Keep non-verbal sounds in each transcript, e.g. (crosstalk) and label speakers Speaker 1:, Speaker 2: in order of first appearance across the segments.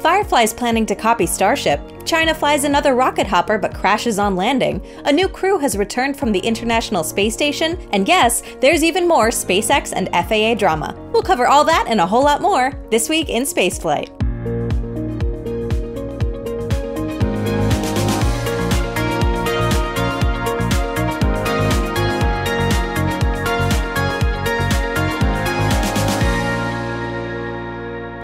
Speaker 1: Firefly's planning to copy Starship. China flies another rocket hopper but crashes on landing. A new crew has returned from the International Space Station. And yes, there's even more SpaceX and FAA drama. We'll cover all that and a whole lot more this week in Spaceflight.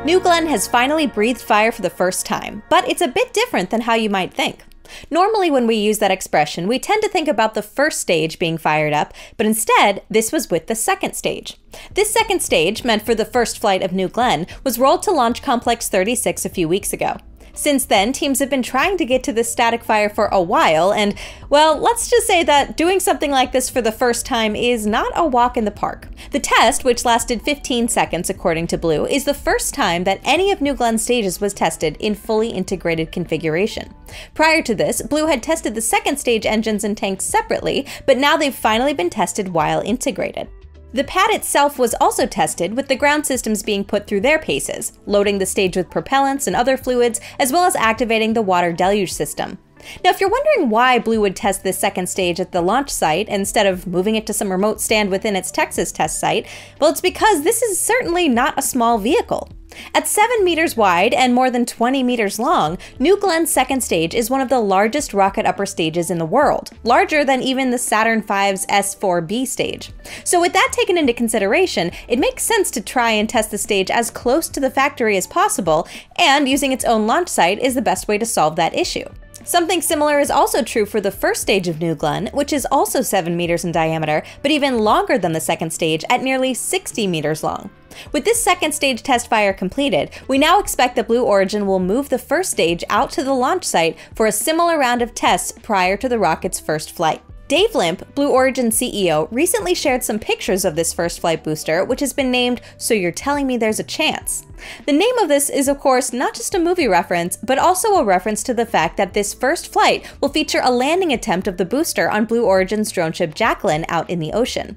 Speaker 1: New Glenn has finally breathed fire for the first time, but it's a bit different than how you might think. Normally, when we use that expression, we tend to think about the first stage being fired up, but instead, this was with the second stage. This second stage, meant for the first flight of New Glenn, was rolled to Launch Complex 36 a few weeks ago. Since then, teams have been trying to get to this static fire for a while, and, well, let's just say that doing something like this for the first time is not a walk in the park. The test, which lasted 15 seconds according to Blue, is the first time that any of New Glenn's stages was tested in fully integrated configuration. Prior to this, Blue had tested the second stage engines and tanks separately, but now they've finally been tested while integrated. The pad itself was also tested, with the ground systems being put through their paces, loading the stage with propellants and other fluids, as well as activating the water deluge system. Now, if you're wondering why Blue would test this second stage at the launch site instead of moving it to some remote stand within its Texas test site, well, it's because this is certainly not a small vehicle. At 7 meters wide and more than 20 meters long, New Glenn's second stage is one of the largest rocket upper stages in the world, larger than even the Saturn V's S4B stage. So, with that taken into consideration, it makes sense to try and test the stage as close to the factory as possible, and using its own launch site is the best way to solve that issue. Something similar is also true for the first stage of New Glenn, which is also 7 meters in diameter, but even longer than the second stage at nearly 60 meters long. With this second stage test fire completed, we now expect that Blue Origin will move the first stage out to the launch site for a similar round of tests prior to the rocket's first flight. Dave Limp, Blue Origin CEO, recently shared some pictures of this first flight booster, which has been named So You're Telling Me There's a Chance. The name of this is, of course, not just a movie reference, but also a reference to the fact that this first flight will feature a landing attempt of the booster on Blue Origin's drone ship Jacqueline out in the ocean.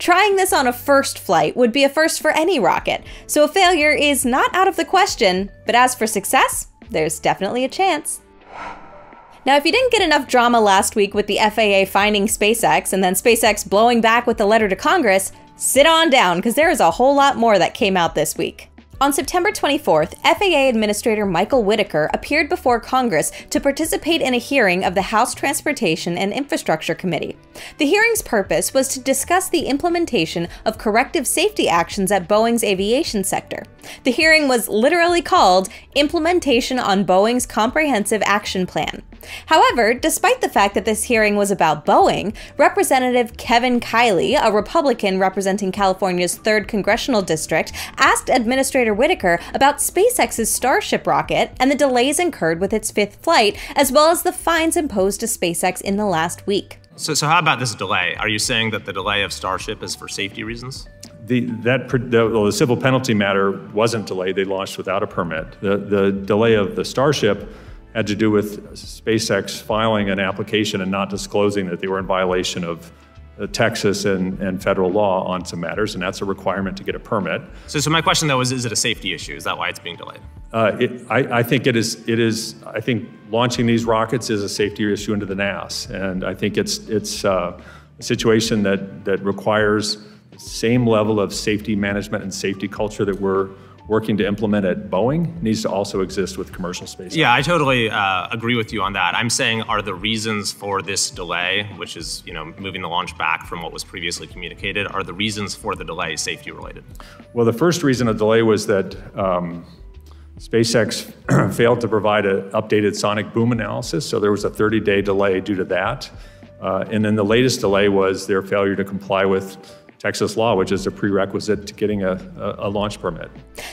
Speaker 1: Trying this on a first flight would be a first for any rocket, so a failure is not out of the question, but as for success, there's definitely a chance. Now, if you didn't get enough drama last week with the FAA finding SpaceX and then SpaceX blowing back with a letter to Congress, sit on down because there is a whole lot more that came out this week. On September 24th, FAA Administrator Michael Whitaker appeared before Congress to participate in a hearing of the House Transportation and Infrastructure Committee. The hearing's purpose was to discuss the implementation of corrective safety actions at Boeing's aviation sector. The hearing was literally called Implementation on Boeing's Comprehensive Action Plan. However, despite the fact that this hearing was about Boeing, Representative Kevin Kiley, a Republican representing California's 3rd Congressional District, asked Administrator Whitaker about SpaceX's Starship rocket and the delays incurred with its fifth flight, as well as the fines imposed to SpaceX in the last week.
Speaker 2: So, so how about this delay? Are you saying that the delay of Starship is for safety reasons?
Speaker 3: The, that, the, well, the civil penalty matter wasn't delayed. They launched without a permit. The, the delay of the Starship had to do with SpaceX filing an application and not disclosing that they were in violation of uh, Texas and, and federal law on some matters, and that's a requirement to get a permit.
Speaker 2: So, so my question though is, is it a safety issue? Is that why it's being delayed?
Speaker 3: Uh, it, I, I, think it is. It is. I think launching these rockets is a safety issue into the NAS, and I think it's it's uh, a situation that that requires the same level of safety management and safety culture that we're working to implement at Boeing needs to also exist with commercial space.
Speaker 2: Yeah, I totally uh, agree with you on that. I'm saying are the reasons for this delay, which is you know moving the launch back from what was previously communicated, are the reasons for the delay safety related?
Speaker 3: Well, the first reason of delay was that. Um, SpaceX (clears throat) failed to provide an updated sonic boom analysis, so there was a 30 day delay due to that. Uh, and then the latest delay was their failure to comply with Texas law, which is a prerequisite to getting a, a, a, launch permit.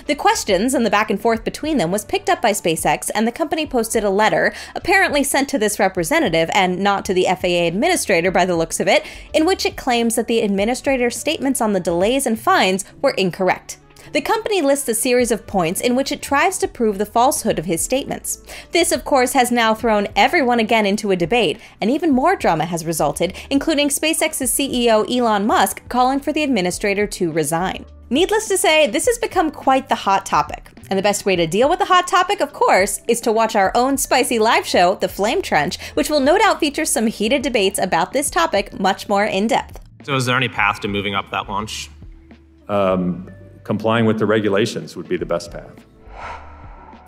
Speaker 1: The questions and the back and forth between them was picked up by SpaceX, and the company posted a letter, apparently sent to this representative and not to the FAA administrator by the looks of it, in which it claims that the administrator's statements on the delays and fines were incorrect. The company lists a series of points in which it tries to prove the falsehood of his statements. This, of course, has now thrown everyone again into a debate, and even more drama has resulted, including SpaceX's CEO Elon Musk calling for the administrator to resign. Needless to say, this has become quite the hot topic. And the best way to deal with the hot topic, of course, is to watch our own spicy live show, The Flame Trench, which will no doubt feature some heated debates about this topic much more in depth.
Speaker 2: So, is there any path to moving up that launch?
Speaker 3: Um, complying with the regulations would be the best path.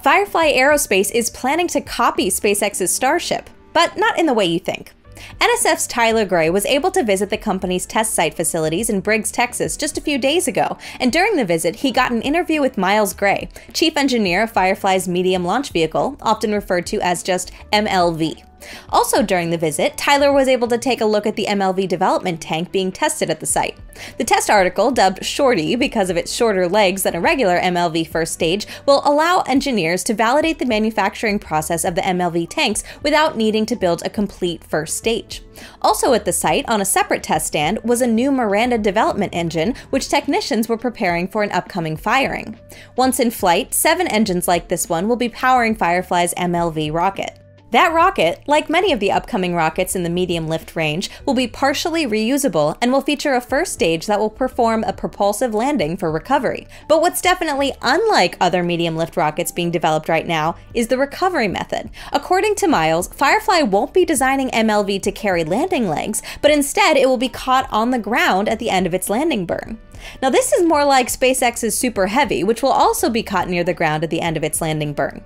Speaker 1: Firefly Aerospace is planning to copy SpaceX's Starship, but not in the way you think. NSF's Tyler Gray was able to visit the company's test site facilities in Briggs, Texas just a few days ago, and during the visit, he got an interview with Miles Gray, chief engineer of Firefly's medium launch vehicle, often referred to as just MLV. Also during the visit, Tyler was able to take a look at the MLV development tank being tested at the site. The test article, dubbed Shorty because of its shorter legs than a regular MLV first stage, will allow engineers to validate the manufacturing process of the MLV tanks without needing to build a complete first stage. Also at the site, on a separate test stand, was a new Miranda development engine, which technicians were preparing for an upcoming firing. Once in flight, seven engines like this one will be powering Firefly's MLV rocket. That rocket, like many of the upcoming rockets in the medium lift range, will be partially reusable and will feature a first stage that will perform a propulsive landing for recovery. But what's definitely unlike other medium lift rockets being developed right now is the recovery method. According to Miles, Firefly won't be designing MLV to carry landing legs, but instead it will be caught on the ground at the end of its landing burn. Now, this is more like SpaceX's Super Heavy, which will also be caught near the ground at the end of its landing burn.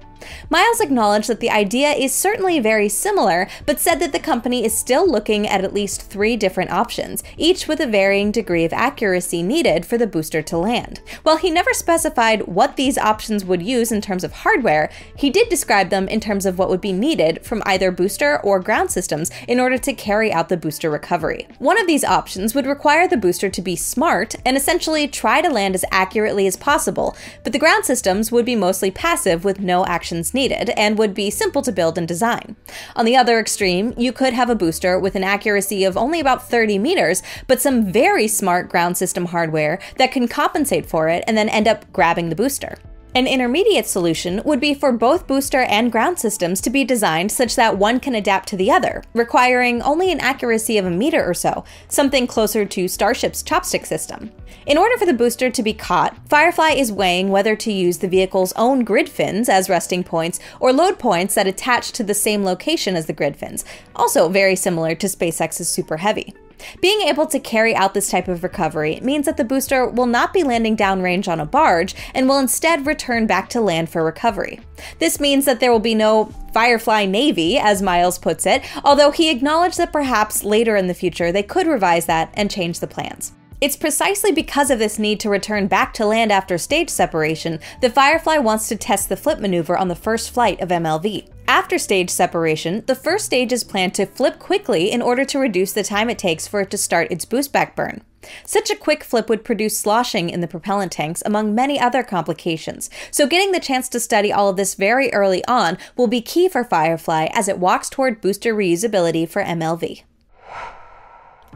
Speaker 1: Miles acknowledged that the idea is certainly very similar, but said that the company is still looking at at least three different options, each with a varying degree of accuracy needed for the booster to land. While he never specified what these options would use in terms of hardware, he did describe them in terms of what would be needed from either booster or ground systems in order to carry out the booster recovery. One of these options would require the booster to be smart and essentially try to land as accurately as possible, but the ground systems would be mostly passive with no needed and would be simple to build and design. On the other extreme, you could have a booster with an accuracy of only about 30 meters, but some very smart ground system hardware that can compensate for it and then end up grabbing the booster. An intermediate solution would be for both booster and ground systems to be designed such that one can adapt to the other, requiring only an accuracy of a meter or so, something closer to Starship's chopstick system. In order for the booster to be caught, Firefly is weighing whether to use the vehicle's own grid fins as resting points or load points that attach to the same location as the grid fins, also very similar to SpaceX's Super Heavy. Being able to carry out this type of recovery means that the booster will not be landing downrange on a barge and will instead return back to land for recovery. This means that there will be no Firefly Navy, as Miles puts it, although he acknowledged that perhaps later in the future they could revise that and change the plans. It's precisely because of this need to return back to land after stage separation that Firefly wants to test the flip maneuver on the first flight of MLV. After stage separation, the first stage is planned to flip quickly in order to reduce the time it takes for it to start its boost back burn. Such a quick flip would produce sloshing in the propellant tanks, among many other complications. So, getting the chance to study all of this very early on will be key for Firefly as it walks toward booster reusability for MLV.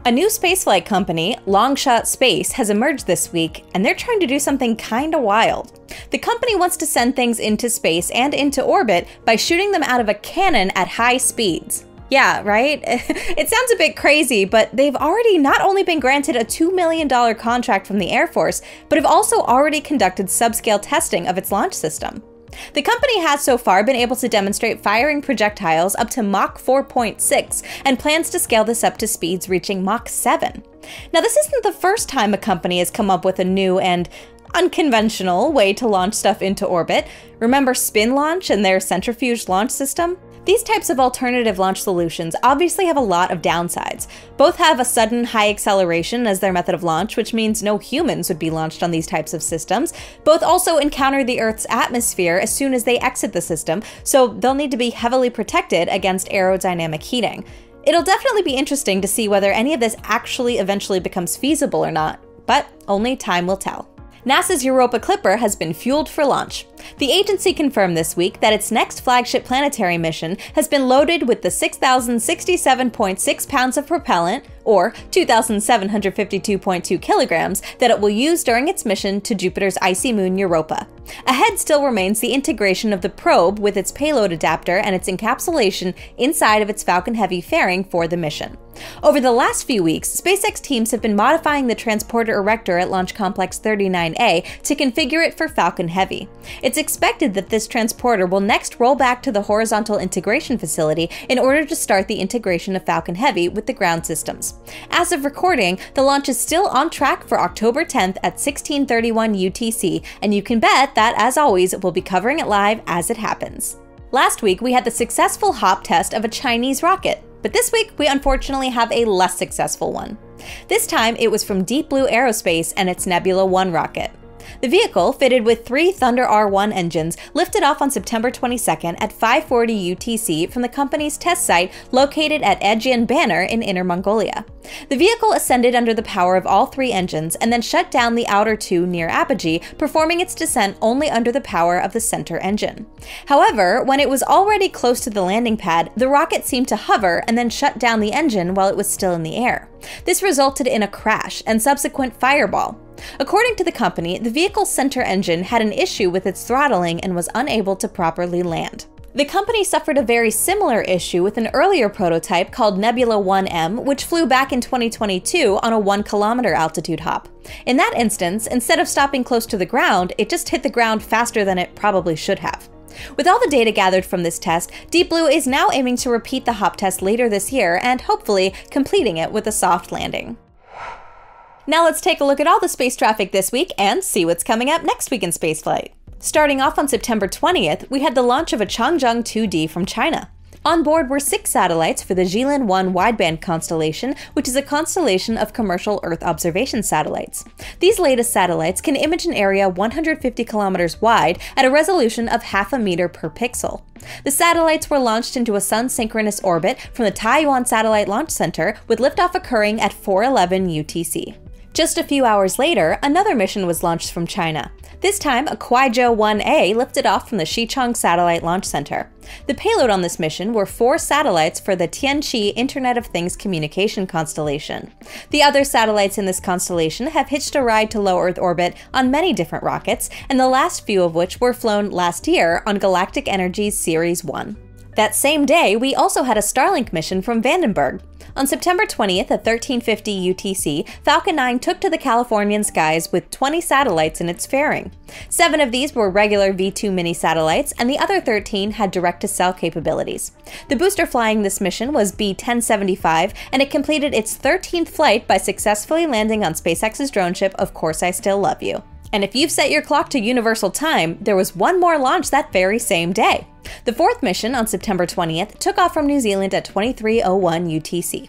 Speaker 1: A new spaceflight company, Longshot Space, has emerged this week, and they're trying to do something kinda wild. The company wants to send things into space and into orbit by shooting them out of a cannon at high speeds. Yeah, right? (laughs) it sounds a bit crazy, but they've already not only been granted a $2 million contract from the Air Force, but have also already conducted subscale testing of its launch system. The company has so far been able to demonstrate firing projectiles up to Mach 4.6 and plans to scale this up to speeds reaching Mach 7. Now, this isn't the first time a company has come up with a new and unconventional way to launch stuff into orbit. Remember SpinLaunch and their centrifuge launch system? These types of alternative launch solutions obviously have a lot of downsides. Both have a sudden high acceleration as their method of launch, which means no humans would be launched on these types of systems. Both also encounter the Earth's atmosphere as soon as they exit the system, so they'll need to be heavily protected against aerodynamic heating. It'll definitely be interesting to see whether any of this actually eventually becomes feasible or not, but only time will tell. NASA's Europa Clipper has been fueled for launch. The agency confirmed this week that its next flagship planetary mission has been loaded with the 6,067.6 pounds of propellant, or 2,752.2 kilograms, that it will use during its mission to Jupiter's icy moon Europa. Ahead still remains the integration of the probe with its payload adapter and its encapsulation inside of its Falcon Heavy fairing for the mission. Over the last few weeks, SpaceX teams have been modifying the transporter erector at Launch Complex 39A to configure it for Falcon Heavy. It's expected that this transporter will next roll back to the horizontal integration facility in order to start the integration of Falcon Heavy with the ground systems. As of recording, the launch is still on track for October 10th at 1631 UTC, and you can bet that, as always, we'll be covering it live as it happens. Last week, we had the successful hop test of a Chinese rocket. But this week, we unfortunately have a less successful one. This time, it was from Deep Blue Aerospace and its Nebula 1 rocket. The vehicle, fitted with three Thunder R1 engines, lifted off on September 22nd at 5:40 UTC from the company's test site located at Ejin Banner in Inner Mongolia. The vehicle ascended under the power of all three engines and then shut down the outer two near apogee, performing its descent only under the power of the center engine. However, when it was already close to the landing pad, the rocket seemed to hover and then shut down the engine while it was still in the air. This resulted in a crash and subsequent fireball. According to the company, the vehicle's center engine had an issue with its throttling and was unable to properly land. The company suffered a very similar issue with an earlier prototype called Nebula 1M, which flew back in 2022 on a 1 kilometer altitude hop. In that instance, instead of stopping close to the ground, it just hit the ground faster than it probably should have. With all the data gathered from this test, Deep Blue is now aiming to repeat the hop test later this year and hopefully completing it with a soft landing. Now let's take a look at all the space traffic this week and see what's coming up next week in spaceflight. Starting off on September 20th, we had the launch of a Changzheng 2D from China. On board were six satellites for the Jilin 1 wideband constellation, which is a constellation of commercial Earth observation satellites. These latest satellites can image an area 150 kilometers wide at a resolution of half a meter per pixel. The satellites were launched into a sun synchronous orbit from the Taiyuan Satellite Launch Center, with liftoff occurring at 411 UTC. Just a few hours later, another mission was launched from China. This time, a Kuaizhou 1A lifted off from the Xichang Satellite Launch Center. The payload on this mission were four satellites for the Tianqi Internet of Things communication constellation. The other satellites in this constellation have hitched a ride to low Earth orbit on many different rockets, and the last few of which were flown last year on Galactic Energy's Ceres-1. That same day, we also had a Starlink mission from Vandenberg. On September 20th at 1350 UTC, Falcon 9 took to the Californian skies with 20 satellites in its fairing. Seven of these were regular V2 mini satellites, and the other 13 had direct to cell capabilities. The booster flying this mission was B 1075, and it completed its 13th flight by successfully landing on SpaceX's drone ship, Of Course I Still Love You. And if you've set your clock to universal time, there was one more launch that very same day. The fourth mission on September 20th took off from New Zealand at 2301 UTC.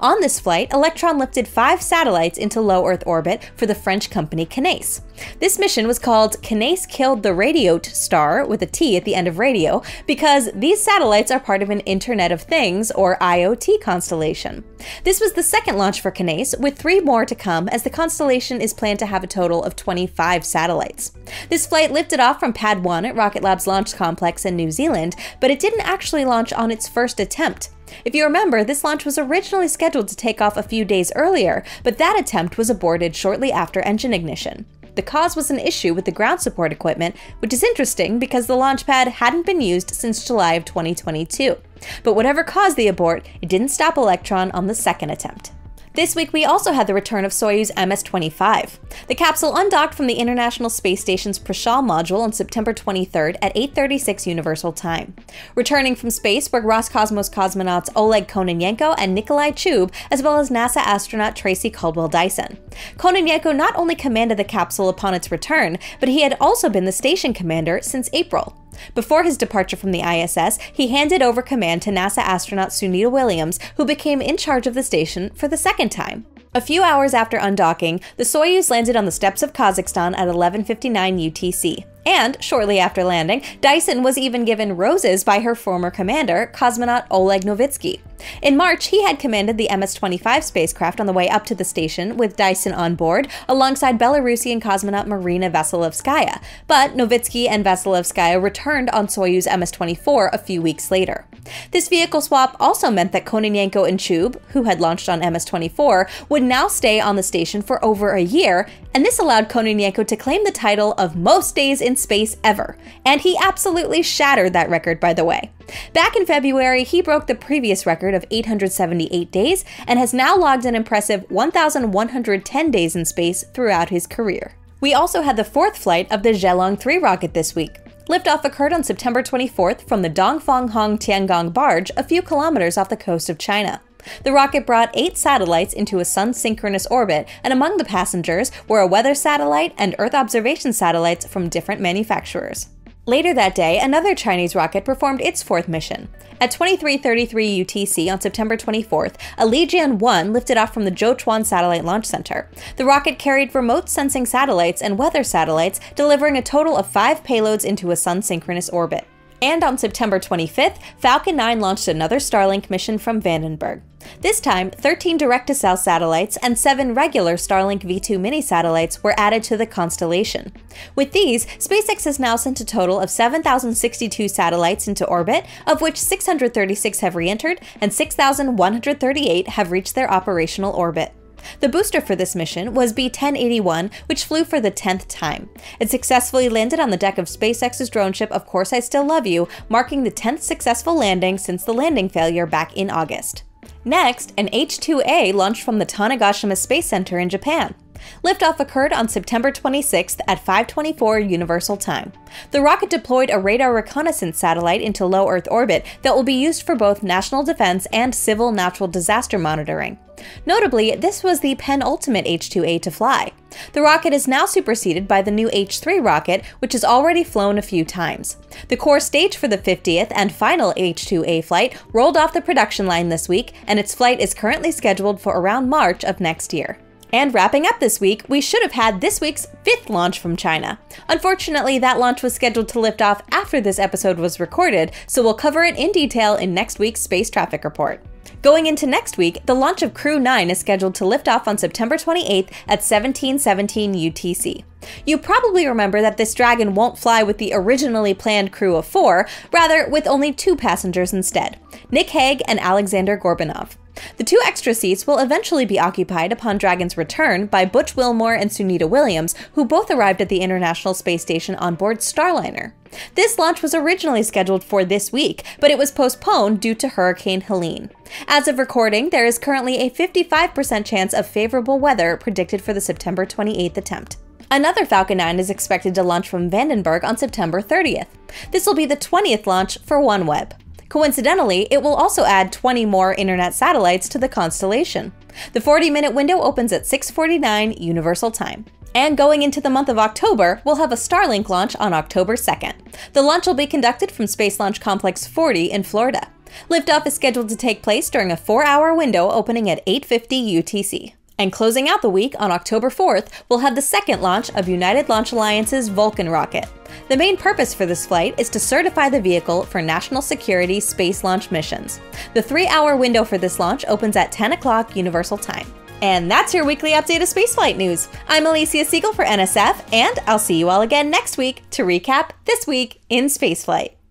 Speaker 1: On this flight, Electron lifted five satellites into low Earth orbit for the French company Kinéis. This mission was called Kinéis Killed the RadIoT Star with a T at the end of radio because these satellites are part of an Internet of Things or IoT constellation. This was the second launch for Kinéis, with three more to come as the constellation is planned to have a total of 25 satellites. This flight lifted off from Pad 1 at Rocket Lab's launch complex in New Zealand, but it didn't actually launch on its first attempt. If you remember, this launch was originally scheduled to take off a few days earlier, but that attempt was aborted shortly after engine ignition. The cause was an issue with the ground support equipment, which is interesting because the launch pad hadn't been used since July of 2022. But whatever caused the abort, it didn't stop Electron on the second attempt. This week, we also had the return of Soyuz MS-25. The capsule undocked from the International Space Station's Prichal module on September 23rd at 8:36 Universal Time. Returning from space were Roscosmos cosmonauts Oleg Kononenko and Nikolai Chub, as well as NASA astronaut Tracy Caldwell Dyson. Kononenko not only commanded the capsule upon its return, but he had also been the station commander since April. Before his departure from the ISS, he handed over command to NASA astronaut Sunita Williams, who became in charge of the station for the second time. A few hours after undocking, the Soyuz landed on the steppes of Kazakhstan at 11:59 UTC. And shortly after landing, Dyson was even given roses by her former commander, cosmonaut Oleg Novitsky. In March, he had commanded the MS 25 spacecraft on the way up to the station with Dyson on board, alongside Belarusian cosmonaut Marina Vasilevskaya. But Novitsky and Vasilevskaya returned on Soyuz MS 24 a few weeks later. This vehicle swap also meant that Kononenko and Chub, who had launched on MS-24, would now stay on the station for over a year, and this allowed Kononenko to claim the title of most days in space ever. And he absolutely shattered that record, by the way. Back in February, he broke the previous record of 878 days and has now logged an impressive 1,110 days in space throughout his career. We also had the fourth flight of the Jielong 3 rocket this week. Liftoff occurred on September 24th from the Dongfang Hong Tiangong barge a few kilometers off the coast of China. The rocket brought eight satellites into a sun synchronous orbit, and among the passengers were a weather satellite and Earth observation satellites from different manufacturers. Later that day, another Chinese rocket performed its fourth mission. At 2333 UTC on September 24th, a Lijian 1 lifted off from the Jiuquan Satellite Launch Center. The rocket carried remote sensing satellites and weather satellites, delivering a total of five payloads into a sun synchronous orbit. And on September 25th, Falcon 9 launched another Starlink mission from Vandenberg. This time, 13 direct to cell satellites and 7 regular Starlink V2 mini satellites were added to the constellation. With these, SpaceX has now sent a total of 7,062 satellites into orbit, of which 636 have re entered and 6,138 have reached their operational orbit. The booster for this mission was B 1081, which flew for the 10th time. It successfully landed on the deck of SpaceX's drone ship Of Course I Still Love You, marking the 10th successful landing since the landing failure back in August. Next, an H-2A launched from the Tanegashima Space Center in Japan. Liftoff occurred on September 26th at 524 Universal Time. The rocket deployed a radar reconnaissance satellite into low Earth orbit that will be used for both national defense and civil natural disaster monitoring. Notably, this was the penultimate H-2A to fly. The rocket is now superseded by the new H-3 rocket, which has already flown a few times. The core stage for the 50th and final H-2A flight rolled off the production line this week, and its flight is currently scheduled for around March of next year. And wrapping up this week, we should have had this week's fifth launch from China. Unfortunately, that launch was scheduled to lift off after this episode was recorded, so we'll cover it in detail in next week's Space Traffic Report. Going into next week, the launch of Crew 9 is scheduled to lift off on September 28th at 1717 UTC. You probably remember that this Dragon won't fly with the originally planned crew of four, rather, with only two passengers instead Nick Hague and Alexander Gorbunov. The two extra seats will eventually be occupied upon Dragon's return by Butch Wilmore and Sunita Williams, who both arrived at the International Space Station on board Starliner. This launch was originally scheduled for this week, but it was postponed due to Hurricane Helene. As of recording, there is currently a 55% chance of favorable weather predicted for the September 28th attempt. Another Falcon 9 is expected to launch from Vandenberg on September 30th. This will be the 20th launch for OneWeb. Coincidentally, it will also add 20 more internet satellites to the constellation. The 40-minute window opens at 6:49 Universal Time. And going into the month of October, we'll have a Starlink launch on October 2nd. The launch will be conducted from Space Launch Complex 40 in Florida. Liftoff is scheduled to take place during a 4-hour window opening at 8:50 UTC. And closing out the week on October 4th, we'll have the second launch of United Launch Alliance's Vulcan rocket. The main purpose for this flight is to certify the vehicle for national security space launch missions. The three hour window for this launch opens at 10 o'clock Universal Time. And that's your weekly update of spaceflight news. I'm Elysia Segal for NSF, and I'll see you all again next week to recap this week in spaceflight.